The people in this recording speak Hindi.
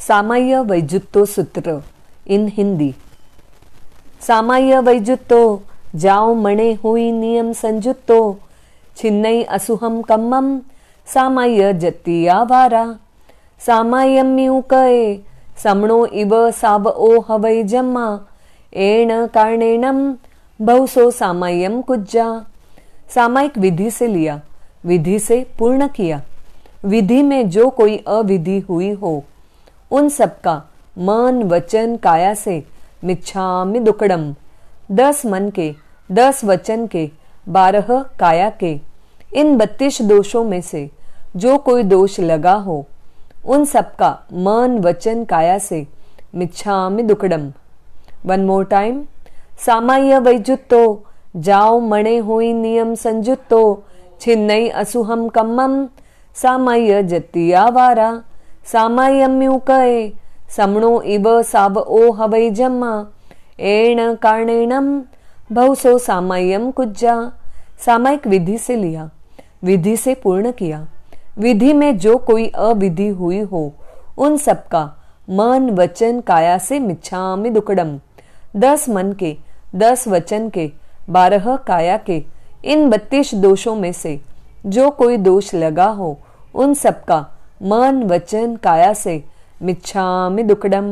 सामाय वैजुत्तो सूत्र, इन हिंदी। सामाय वैजुत्तो, जाओ मणे हुई नियम संजुत्तो छिन्नई असुहम कम्मम सामाय जतिया वारा। सामायम्यूकये समणो इव साब ओ हवै जम्मा। एण कारणेनम बहुसो सामायम कुज्जा। सामायिक विधि से लिया, विधि से पूर्ण किया। विधि में जो कोई अविधि हुई हो उन सबका मन, वचन, काया से मिच्छामि दुकड़म दस मन के, दस वचन के, बारह काया के। इन बत्तीस दोषों में से जो कोई दोष लगा हो, उन सबका मन, वचन, काया से मिच्छामि दुकड़म वन मोर टाइम सामाय वैजुत्तो, जाओ मणे हुई नियम संजुत्तो, छिन्नई असुहम कम्मम। सामाय जतिया वारा सामायम्यूकये समणो इव साब ओ हवै जम्मा। एण कारणेणम बहुसो सामायम कुज्जा। सामायिक विधि से लिया, विधि से पूर्ण किया। विधि में जो कोई अविधि हुई हो, उन सबका मन वचन काया से मिच्छामि दुकड़म। दस मन के, दस वचन के, बारह काया के, इन बत्तीस दोषों में से जो कोई दोष लगा हो, उन सबका मन वचन काया से मिच्छामि दुकड़म